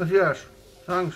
Mas yes, thanks.